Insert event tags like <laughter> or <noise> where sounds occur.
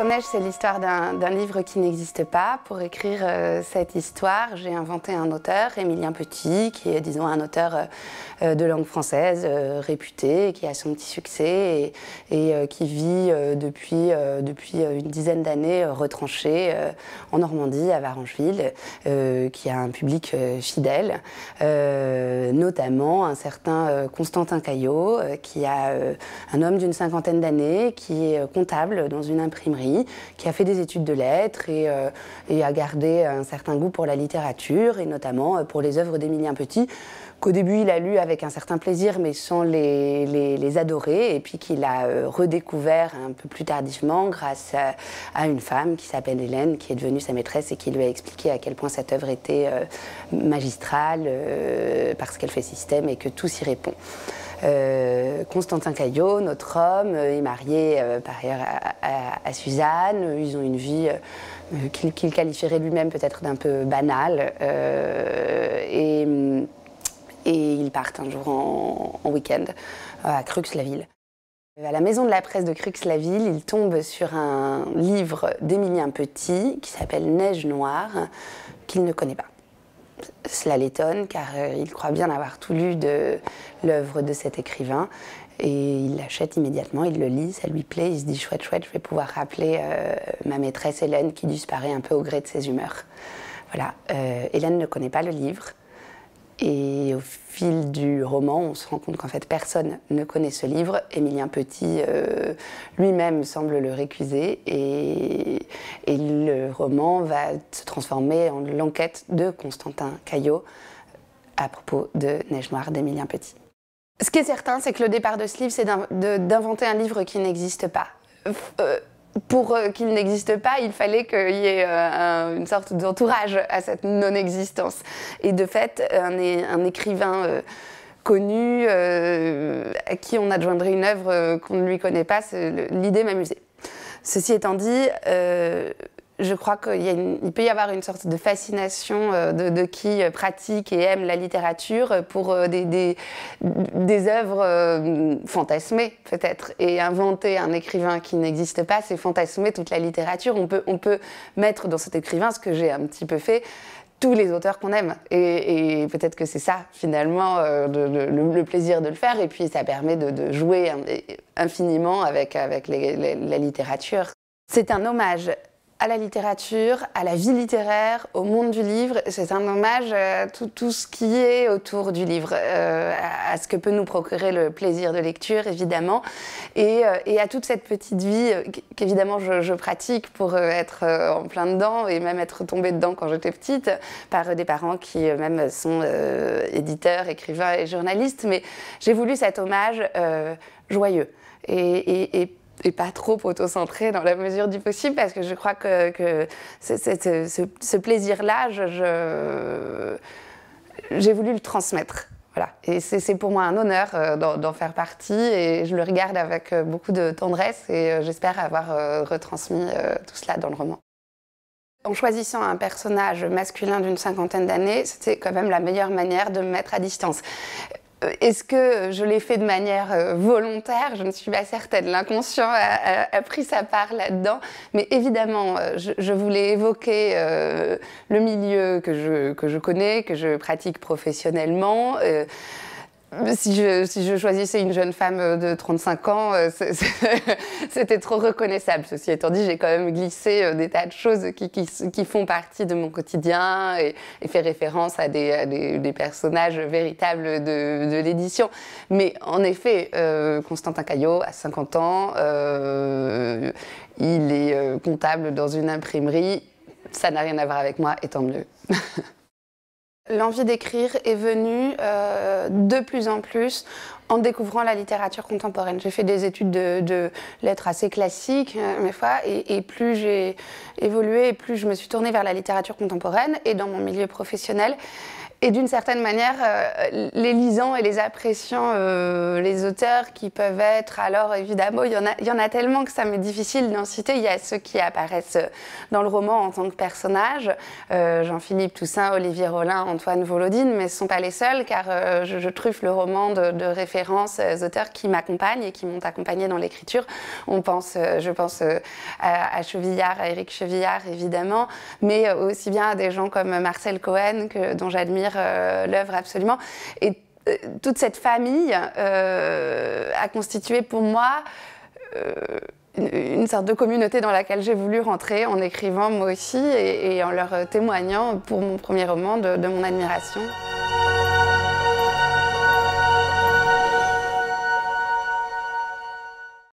Neige, c'est l'histoire d'un livre qui n'existe pas. Pour écrire euh, cette histoire, j'ai inventé un auteur, Émilien Petit, qui est, disons, un auteur euh, euh, de langue française réputé, qui a son petit succès et, qui vit depuis, depuis une dizaine d'années retranché en Normandie, à Varangeville, qui a un public fidèle, notamment un certain Constantin Caillot, qui a un homme d'une cinquantaine d'années, qui est comptable dans une imprimerie qui a fait des études de lettres et, euh, et, a gardé un certain goût pour la littérature et notamment euh, pour les œuvres d'Émilien Petit qu'au début il a lu avec un certain plaisir mais sans les, adorer et puis qu'il a euh, redécouvert un peu plus tardivement grâce à, une femme qui s'appelle Hélène qui est devenue sa maîtresse et qui lui a expliqué à quel point cette œuvre était magistrale parce qu'elle fait système et que tout s'y répond. Euh, Constantin Caillot, notre homme, est marié euh, par ailleurs à, Suzanne. Ils ont une vie euh, qu'il qualifierait lui-même peut-être d'un peu banale. Et, ils partent un jour en, week-end à Crux-la-Ville. À la maison de la presse de Crux-la-Ville, il tombe sur un livre d'Émilien Petit qui s'appelle Neige noire, qu'il ne connaît pas. Cela l'étonne car euh, il croit bien avoir tout lu de l'œuvre de cet écrivain et il l'achète immédiatement, il le lit, ça lui plaît, il se dit chouette chouette, je vais pouvoir rappeler euh, ma maîtresse Hélène qui disparaît un peu au gré de ses humeurs. Voilà, euh, Hélène ne connaît pas le livre, et au fil du roman, on se rend compte qu'en fait personne ne connaît ce livre. Émilien Petit euh, lui-même semble le récuser et, le roman va se transformer en l'enquête de Constantin Caillot à propos de Neige Noire d'Émilien Petit. Ce qui est certain, c'est que le départ de ce livre, c'est d'inventer un livre qui n'existe pas. Euh, pour euh, qu'il n'existe pas, il fallait qu'il y ait euh, une sorte d'entourage à cette non-existence. Et de fait, un, écrivain euh, connu à qui on adjoindrait une œuvre qu'on ne lui connaît pas, l'idée m'amusait. Ceci étant dit, je crois qu'il peut y avoir une sorte de fascination euh, de, qui pratique et aime la littérature pour euh, des, des, œuvres euh, fantasmées, peut-être. Et inventer un écrivain qui n'existe pas, c'est fantasmer toute la littérature. On peut, mettre dans cet écrivain, ce que j'ai un petit peu fait, tous les auteurs qu'on aime. Et, peut-être que c'est ça, finalement, le, plaisir de le faire. Et puis, ça permet de, jouer infiniment avec la littérature. C'est un hommage à la littérature, à la vie littéraire, au monde du livre. C'est un hommage à tout, ce qui est autour du livre, euh, à, ce que peut nous procurer le plaisir de lecture, évidemment, et, euh, à toute cette petite vie euh, qu'évidemment je, pratique pour être en plein dedans et même être tombée dedans quand j'étais petite par des parents qui même sont éditeurs, écrivains et journalistes. Mais j'ai voulu cet hommage joyeux et pas trop auto-centré dans la mesure du possible parce que je crois que, que ce, plaisir-là, j'ai voulu le transmettre. Voilà. Et c'est pour moi un honneur euh, d'en faire partie et je le regarde avec euh, beaucoup de tendresse et euh, j'espère avoir retransmis tout cela dans le roman. En choisissant un personnage masculin d'une cinquantaine d'années, c'était quand même la meilleure manière de me mettre à distance. Euh, est-ce que je l'ai fait de manière euh, volontaire? Je ne suis pas certaine. L'inconscient a, pris sa part là-dedans. Mais évidemment, euh, je, voulais évoquer le milieu que je, que je connais, que je pratique professionnellement si je, si je, choisissais une jeune femme de 35 ans, euh, <laughs> c'était trop reconnaissable. Ceci étant dit, j'ai quand même glissé euh, des tas de choses qui, qui, qui font partie de mon quotidien et, fait référence à des, des, personnages véritables de, de l'édition. Mais en effet, euh, Constantin Caillot a 50 ans, il est comptable dans une imprimerie. Ça n'a rien à voir avec moi, et tant mieux. <laughs> L'envie d'écrire est venue euh, de plus en plus en découvrant la littérature contemporaine. J'ai fait des études de, lettres assez classiques, euh, mes fois, et, plus j'ai évolué, plus je me suis tournée vers la littérature contemporaine et dans mon milieu professionnel. Et d'une certaine manière, euh, les lisant et les appréciant, euh, les auteurs qui peuvent être, alors évidemment, il y, en a, tellement que ça m'est difficile d'en citer. Il y a ceux qui apparaissent dans le roman en tant que personnages, euh, Jean-Philippe Toussaint, Olivier Rollin, Antoine Volodine, mais ce ne sont pas les seuls, car je, truffe le roman de, de références aux auteurs qui m'accompagnent et qui m'ont accompagné dans l'écriture. On pense, je pense à, à, Chevillard, à Éric Chevillard, évidemment, mais aussi bien à des gens comme Marcel Cohen, que, dont j'admire euh, l'œuvre absolument. Et euh, toute cette famille euh, a constitué pour moi une, sorte de communauté dans laquelle j'ai voulu rentrer en écrivant moi aussi et, en leur témoignant pour mon premier roman de mon admiration.